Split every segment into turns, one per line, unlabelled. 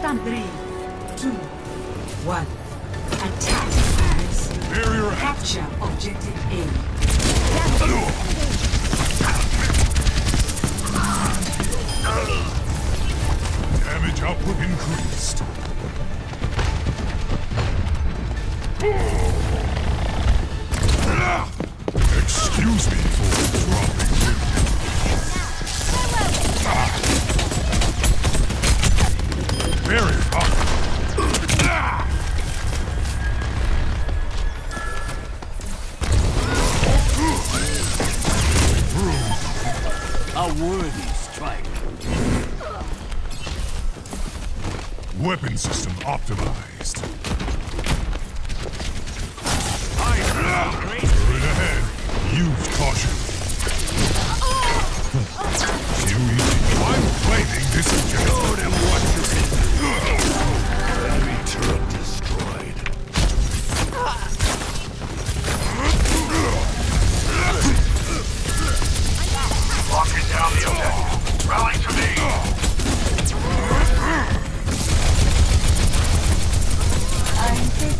Verstanden. Three, two, one. Attack.
Barrier
Capture objective A.
Damage output increased.
A worthy strike.
Weapon system optimized. I Turret ahead. Use caution.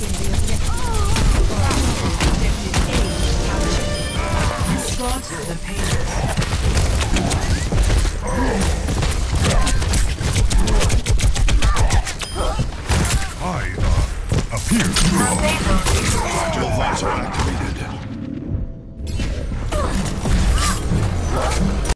Taking the objective. Objective A captured. The payload.
I, uh, appear to... Device activated.